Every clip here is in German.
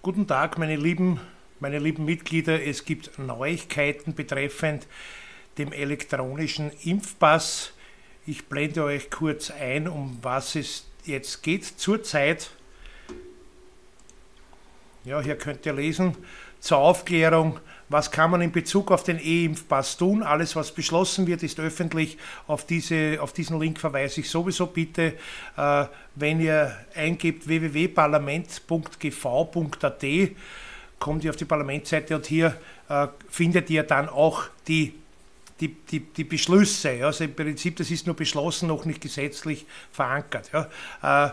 Guten Tag, meine lieben, meine lieben Mitglieder. Es gibt Neuigkeiten betreffend dem elektronischen Impfpass. Ich blende euch kurz ein, um was es jetzt geht. Zurzeit, ja, hier könnt ihr lesen, zur Aufklärung was kann man in Bezug auf den E-Impfpass tun? Alles, was beschlossen wird, ist öffentlich. Auf, diese, auf diesen Link verweise ich sowieso bitte. Äh, wenn ihr eingebt www.parlament.gv.at, kommt ihr auf die Parlamentsseite und hier äh, findet ihr dann auch die die, die, die Beschlüsse. Also im Prinzip, das ist nur beschlossen, noch nicht gesetzlich verankert. Ja. Äh,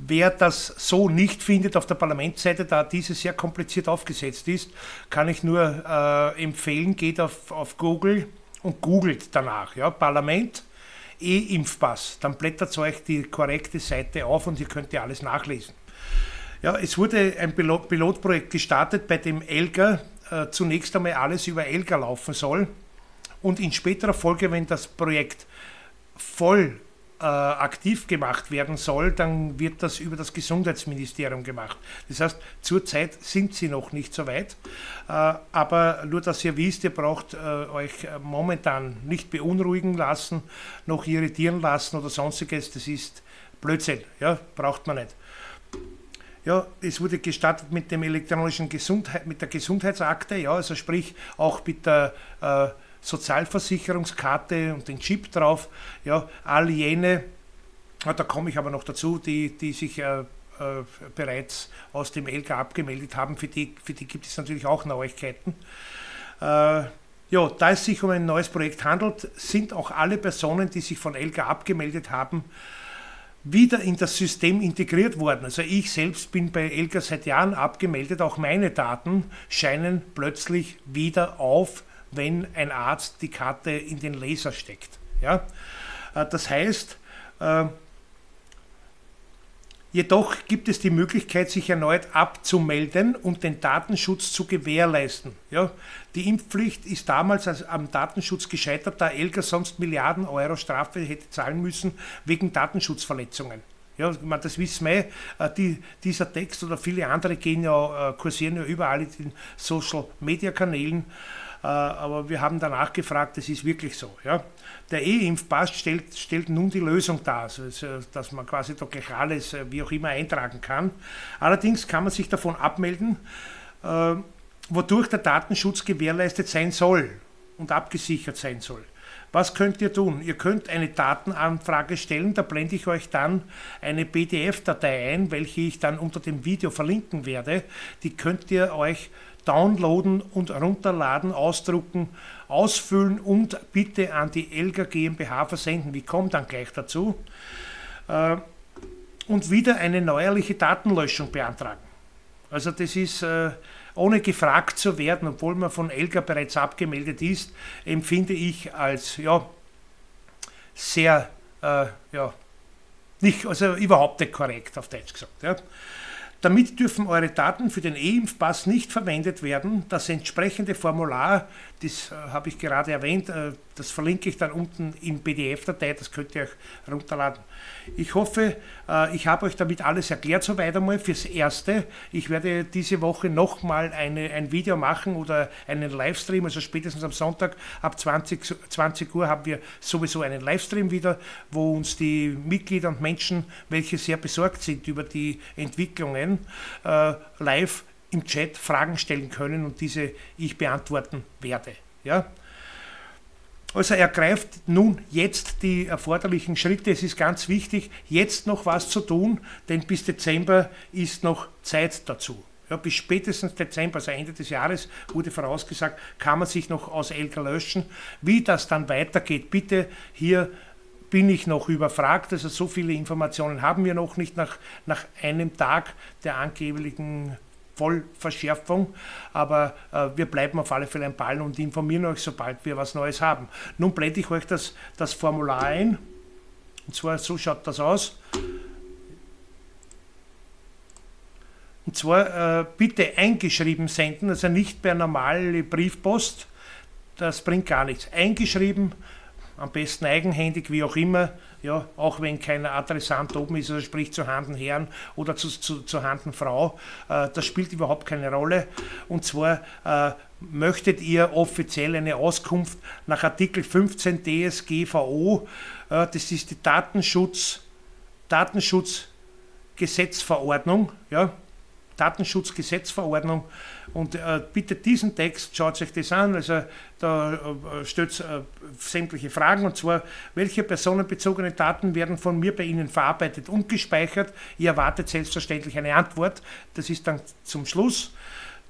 Wer das so nicht findet auf der Parlamentsseite, da diese sehr kompliziert aufgesetzt ist, kann ich nur äh, empfehlen, geht auf, auf Google und googelt danach. Ja, Parlament, E-Impfpass. Dann blättert es euch die korrekte Seite auf und ihr könnt ja alles nachlesen. Ja, es wurde ein Pilot Pilotprojekt gestartet, bei dem Elga äh, zunächst einmal alles über Elga laufen soll. Und in späterer Folge, wenn das Projekt voll äh, aktiv gemacht werden soll, dann wird das über das Gesundheitsministerium gemacht. Das heißt, zurzeit sind sie noch nicht so weit. Äh, aber nur, dass ihr wisst, ihr braucht äh, euch momentan nicht beunruhigen lassen, noch irritieren lassen oder sonstiges. Das ist Blödsinn. Ja, braucht man nicht. Ja, es wurde gestartet mit dem elektronischen Gesundheit, mit der Gesundheitsakte, ja, also sprich auch mit der äh, Sozialversicherungskarte und den Chip drauf. Ja, all jene, da komme ich aber noch dazu, die, die sich äh, äh, bereits aus dem LK abgemeldet haben, für die, für die gibt es natürlich auch Neuigkeiten. Äh, ja, da es sich um ein neues Projekt handelt, sind auch alle Personen, die sich von LK abgemeldet haben, wieder in das System integriert worden. Also ich selbst bin bei Elga seit Jahren abgemeldet, auch meine Daten scheinen plötzlich wieder auf wenn ein Arzt die Karte in den Laser steckt. Ja? Äh, das heißt, äh, Jedoch gibt es die Möglichkeit, sich erneut abzumelden und den Datenschutz zu gewährleisten. Ja, die Impfpflicht ist damals am Datenschutz gescheitert, da Elga sonst Milliarden Euro Strafe hätte zahlen müssen wegen Datenschutzverletzungen. Ja, man, das wissen wir, äh, die, dieser Text oder viele andere gehen ja, kursieren ja überall in den Social Media Kanälen. Äh, aber wir haben danach gefragt, das ist wirklich so. Ja. Der E-Impfpass stellt, stellt nun die Lösung dar, also, dass man quasi da gleich alles äh, wie auch immer eintragen kann. Allerdings kann man sich davon abmelden, äh, wodurch der Datenschutz gewährleistet sein soll und abgesichert sein soll. Was könnt ihr tun? Ihr könnt eine Datenanfrage stellen, da blende ich euch dann eine PDF-Datei ein, welche ich dann unter dem Video verlinken werde. Die könnt ihr euch downloaden und runterladen, ausdrucken, ausfüllen und bitte an die Elga GmbH versenden. Wir kommen dann gleich dazu. Äh, und wieder eine neuerliche Datenlöschung beantragen. Also das ist, äh, ohne gefragt zu werden, obwohl man von Elga bereits abgemeldet ist, empfinde ich als ja, sehr, äh, ja, nicht, also überhaupt nicht korrekt, auf Deutsch gesagt. Ja. Damit dürfen eure Daten für den E-Impfpass nicht verwendet werden. Das entsprechende Formular, das äh, habe ich gerade erwähnt, äh, das verlinke ich dann unten in PDF-Datei, das könnt ihr euch runterladen. Ich hoffe, äh, ich habe euch damit alles erklärt, soweit einmal fürs Erste. Ich werde diese Woche nochmal ein Video machen oder einen Livestream, also spätestens am Sonntag ab 20, 20 Uhr haben wir sowieso einen Livestream wieder, wo uns die Mitglieder und Menschen, welche sehr besorgt sind über die Entwicklungen, äh, live im Chat Fragen stellen können und diese ich beantworten werde. Ja? Also ergreift nun jetzt die erforderlichen Schritte. Es ist ganz wichtig, jetzt noch was zu tun, denn bis Dezember ist noch Zeit dazu. Ja, bis spätestens Dezember, also Ende des Jahres, wurde vorausgesagt, kann man sich noch aus Elga löschen. Wie das dann weitergeht, bitte hier bin ich noch überfragt. Also so viele Informationen haben wir noch nicht nach, nach einem Tag der angeblichen Vollverschärfung, aber äh, wir bleiben auf alle Fälle ein Ball und informieren euch, sobald wir was Neues haben. Nun blende ich euch das, das Formular ein. Und zwar so schaut das aus. Und zwar äh, bitte eingeschrieben senden, also nicht per normale Briefpost. Das bringt gar nichts. Eingeschrieben am besten eigenhändig, wie auch immer, ja, auch wenn kein Adressant oben ist, also sprich zu Handen Herren oder zu, zu, zu Handen Frau, äh, das spielt überhaupt keine Rolle. Und zwar äh, möchtet ihr offiziell eine Auskunft nach Artikel 15 DSGVO, äh, das ist die Datenschutz, Datenschutzgesetzverordnung, ja, Datenschutzgesetzverordnung. Und äh, bitte diesen Text, schaut euch das an, also da äh, stellt äh, sämtliche Fragen und zwar, welche personenbezogene Daten werden von mir bei Ihnen verarbeitet und gespeichert? Ihr erwartet selbstverständlich eine Antwort. Das ist dann zum Schluss.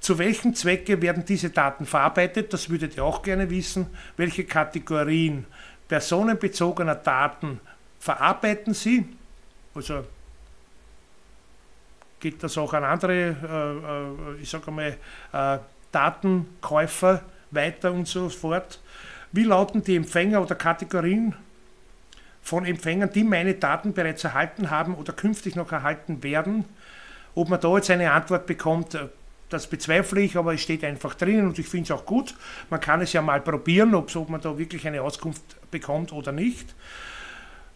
Zu welchen Zwecke werden diese Daten verarbeitet? Das würdet ihr auch gerne wissen. Welche Kategorien personenbezogener Daten verarbeiten Sie? Also geht das auch an andere, äh, äh, ich sage mal, äh, Datenkäufer weiter und so fort. Wie lauten die Empfänger oder Kategorien von Empfängern, die meine Daten bereits erhalten haben oder künftig noch erhalten werden? Ob man da jetzt eine Antwort bekommt, äh, das bezweifle ich, aber es steht einfach drinnen und ich finde es auch gut. Man kann es ja mal probieren, ob, man da wirklich eine Auskunft bekommt oder nicht.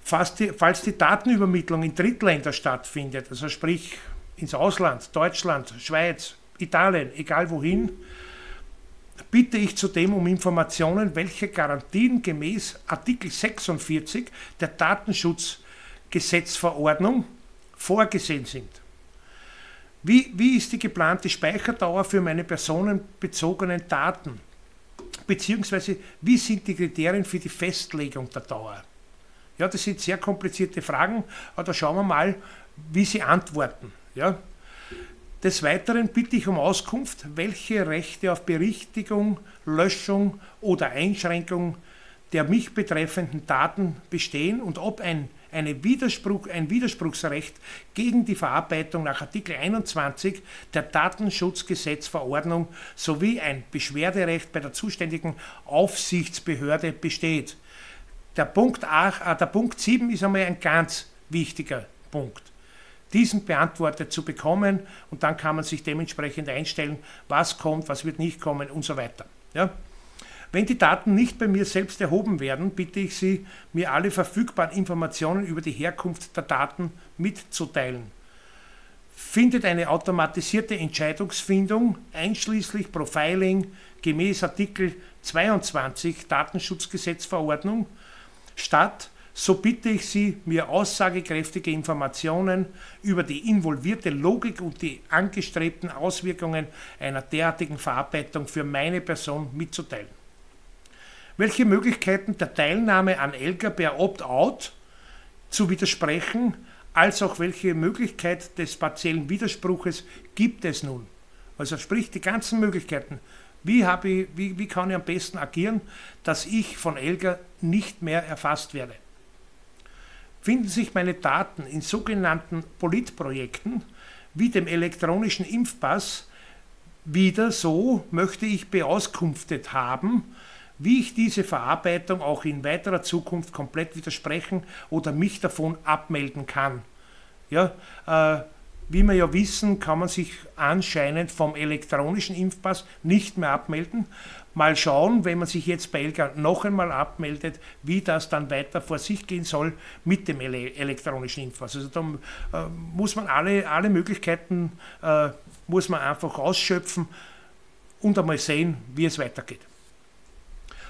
Falls die, falls die Datenübermittlung in Drittländer stattfindet, also sprich ins Ausland, Deutschland, Schweiz, Italien, egal wohin, bitte ich zudem um Informationen, welche Garantien gemäß Artikel 46 der Datenschutzgesetzverordnung vorgesehen sind. Wie, wie ist die geplante Speicherdauer für meine personenbezogenen Daten? Beziehungsweise wie sind die Kriterien für die Festlegung der Dauer? Ja, das sind sehr komplizierte Fragen, aber da schauen wir mal, wie Sie antworten. Ja? Des Weiteren bitte ich um Auskunft, welche Rechte auf Berichtigung, Löschung oder Einschränkung der mich betreffenden Daten bestehen und ob ein, eine Widerspruch, ein Widerspruchsrecht gegen die Verarbeitung nach Artikel 21 der Datenschutzgesetzverordnung sowie ein Beschwerderecht bei der zuständigen Aufsichtsbehörde besteht. Der Punkt, 8, äh, der Punkt 7 ist einmal ein ganz wichtiger Punkt diesen beantwortet zu bekommen und dann kann man sich dementsprechend einstellen, was kommt, was wird nicht kommen und so weiter. Ja? Wenn die Daten nicht bei mir selbst erhoben werden, bitte ich Sie, mir alle verfügbaren Informationen über die Herkunft der Daten mitzuteilen. Findet eine automatisierte Entscheidungsfindung einschließlich Profiling gemäß Artikel 22 Datenschutzgesetzverordnung statt, so bitte ich Sie, mir aussagekräftige Informationen über die involvierte Logik und die angestrebten Auswirkungen einer derartigen Verarbeitung für meine Person mitzuteilen. Welche Möglichkeiten der Teilnahme an ELGA per Opt-out zu widersprechen, als auch welche Möglichkeit des partiellen Widerspruches gibt es nun? Also sprich die ganzen Möglichkeiten. Wie, ich, wie, wie kann ich am besten agieren, dass ich von ELGA nicht mehr erfasst werde? Finden sich meine Daten in sogenannten Politprojekten wie dem elektronischen Impfpass wieder so möchte ich beauskunftet haben, wie ich diese Verarbeitung auch in weiterer Zukunft komplett widersprechen oder mich davon abmelden kann. Ja, äh, wie wir ja wissen, kann man sich anscheinend vom elektronischen Impfpass nicht mehr abmelden. Mal schauen, wenn man sich jetzt bei Elga noch einmal abmeldet, wie das dann weiter vor sich gehen soll mit dem ele elektronischen Impfpass. Also da äh, muss man alle, alle Möglichkeiten äh, muss man einfach ausschöpfen und einmal sehen, wie es weitergeht.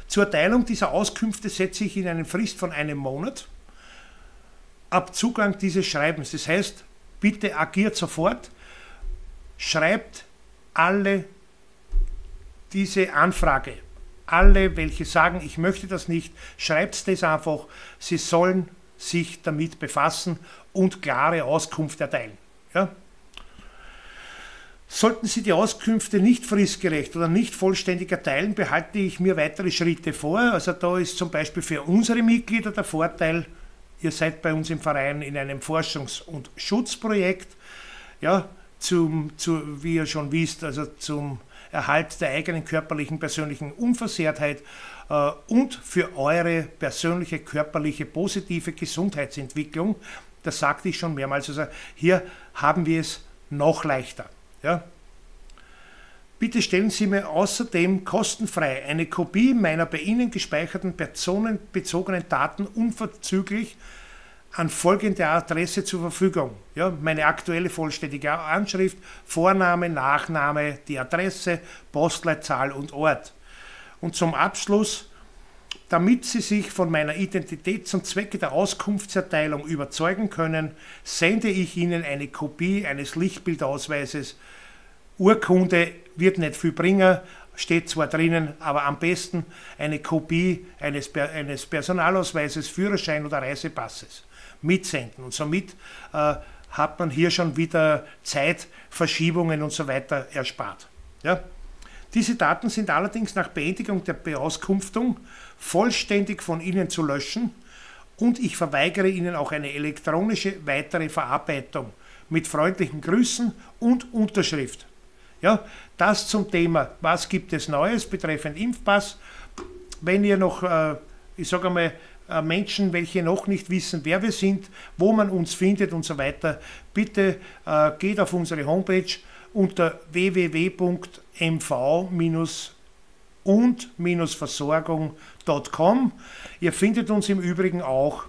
Zur Erteilung dieser Auskünfte setze ich in eine Frist von einem Monat ab Zugang dieses Schreibens. Das heißt, bitte agiert sofort, schreibt alle diese Anfrage. Alle, welche sagen, ich möchte das nicht, schreibt das einfach. Sie sollen sich damit befassen und klare Auskunft erteilen. Ja? Sollten Sie die Auskünfte nicht fristgerecht oder nicht vollständig erteilen, behalte ich mir weitere Schritte vor. Also da ist zum Beispiel für unsere Mitglieder der Vorteil, Ihr seid bei uns im Verein in einem Forschungs- und Schutzprojekt, ja, zum, zu, wie ihr schon wisst, also zum Erhalt der eigenen körperlichen, persönlichen Unversehrtheit äh, und für eure persönliche, körperliche, positive Gesundheitsentwicklung. Das sagte ich schon mehrmals. Also hier haben wir es noch leichter. Ja? Bitte stellen Sie mir außerdem kostenfrei eine Kopie meiner bei Ihnen gespeicherten personenbezogenen Daten unverzüglich an folgende Adresse zur Verfügung. Ja, meine aktuelle vollständige Anschrift, Vorname, Nachname, die Adresse, Postleitzahl und Ort. Und zum Abschluss, damit Sie sich von meiner Identität zum Zwecke der Auskunftserteilung überzeugen können, sende ich Ihnen eine Kopie eines Lichtbildausweises. Urkunde wird nicht viel bringen, steht zwar drinnen, aber am besten eine Kopie eines, eines Personalausweises, Führerschein oder Reisepasses mitsenden. Und somit äh, hat man hier schon wieder Zeitverschiebungen und so weiter erspart. Ja? Diese Daten sind allerdings nach Beendigung der Beauskunftung vollständig von Ihnen zu löschen und ich verweigere Ihnen auch eine elektronische weitere Verarbeitung mit freundlichen Grüßen und Unterschrift. Ja, das zum Thema, was gibt es Neues betreffend Impfpass. Wenn ihr noch, äh, ich sage einmal, äh, Menschen, welche noch nicht wissen, wer wir sind, wo man uns findet und so weiter, bitte äh, geht auf unsere Homepage unter www.mv und-versorgung.com. Ihr findet uns im Übrigen auch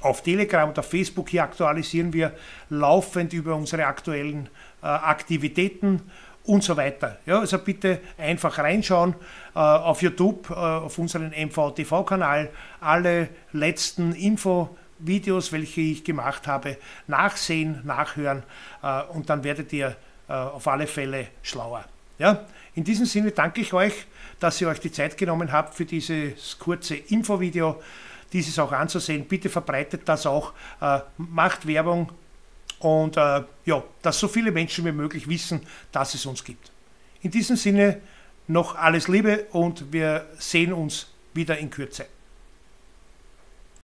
auf Telegram und auf Facebook. Hier aktualisieren wir laufend über unsere aktuellen Aktivitäten und so weiter. Ja, also bitte einfach reinschauen äh, auf YouTube, äh, auf unseren MVTV-Kanal, alle letzten Info-Videos, welche ich gemacht habe, nachsehen, nachhören äh, und dann werdet ihr äh, auf alle Fälle schlauer. Ja, in diesem Sinne danke ich euch, dass ihr euch die Zeit genommen habt für dieses kurze Infovideo, dieses auch anzusehen. Bitte verbreitet das auch, äh, macht Werbung und äh, ja, dass so viele Menschen wie möglich wissen, dass es uns gibt. In diesem Sinne noch alles Liebe und wir sehen uns wieder in Kürze.